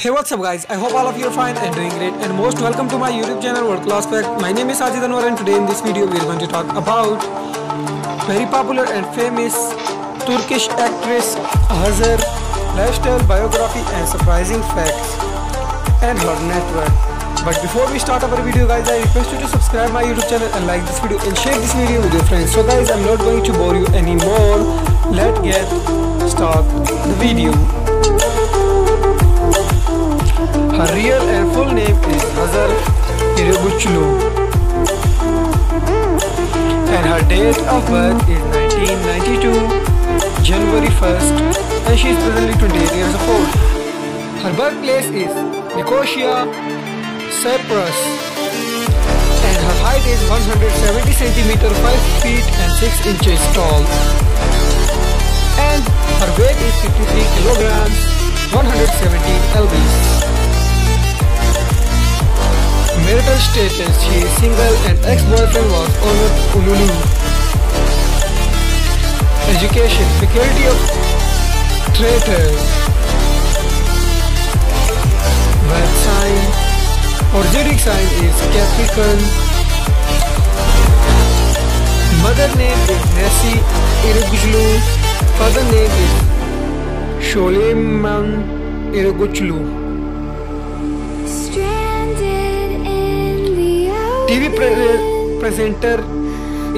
Hey what's up guys, I hope all of you are fine and doing great and most welcome to my YouTube channel World Class Fact. My name is Sajid Anwar and today in this video we are going to talk about very popular and famous Turkish actress Hazar, lifestyle, biography and surprising facts and her net worth. But before we start our video guys, I request you to subscribe my YouTube channel and like this video and share this video with your friends. So guys, I'm not going to bore you anymore. Let's get start the video. Her date of birth is 1992 January 1st and she is presently 28 years old. Her birthplace is Nicosia, Cyprus and her height is 170 cm 5 feet and 6 inches tall and her weight is 53 kilograms 170 lbs. Marital status She is single and ex-boyfriend was Onur Ululu. Education Faculty of Theatre Birth sign or zodiac sign is Capricorn. Mother name is Nessie Irugujlu. Father name is Sholeman Irugujlu. TV pre presenter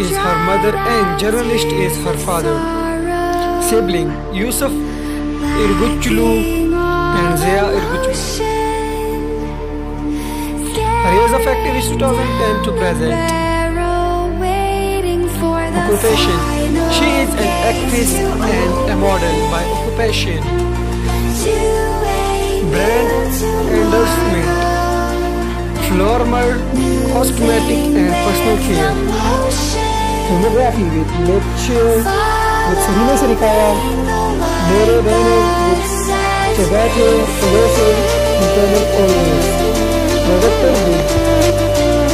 is her mother and journalist is her father. Sibling Yusuf Ergüçlü and Zia Ergüçlü. Her years of active is 2010 to present. Occupation She is an actress and a model by occupation. Brand endorsement Flormar cosmetic and personal care. Filmography with lecture with Serenay Sarıkaya, Mere Bene with Tolosa, Internal Always. Director with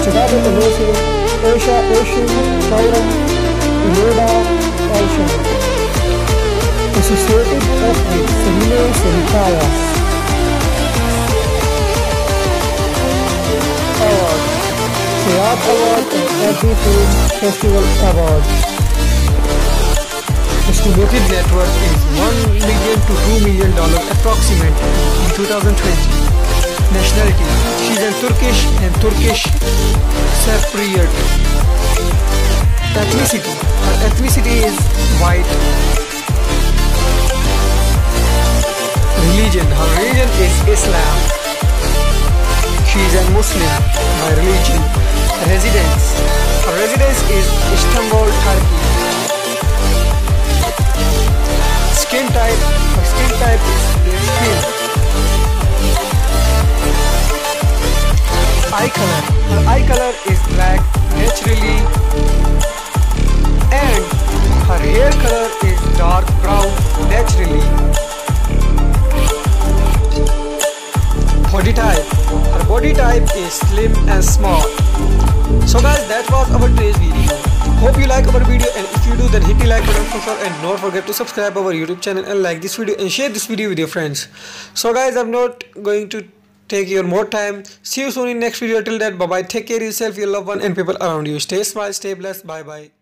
Çağatay Ulusoy, Osha Ocean, Kauram, Iloda, Aisha. Associated with Serenay Sarıkaya. Award Award and Every Film Festival Award. Estimated net worth is 1 million to 2 million dollar approximately in 2020. Nationality She is a Turkish and Turkish Cypriot. Ethnicity Her ethnicity is white. Religion Her religion is Islam. She is a Muslim by religion. Residence. Her residence is Istanbul, Turkey. Skin type. Her skin type is skin. Eye color. Her eye color is black Her body type is slim and small. So guys that was our today's video. Hope you like our video and if you do then hit the like button for sure and don't forget to subscribe our YouTube channel and like this video and share this video with your friends. So guys I'm not going to take your more time. See you soon in next video. Till that bye bye. Take care of yourself, your loved one and people around you. Stay smile, stay blessed. Bye bye.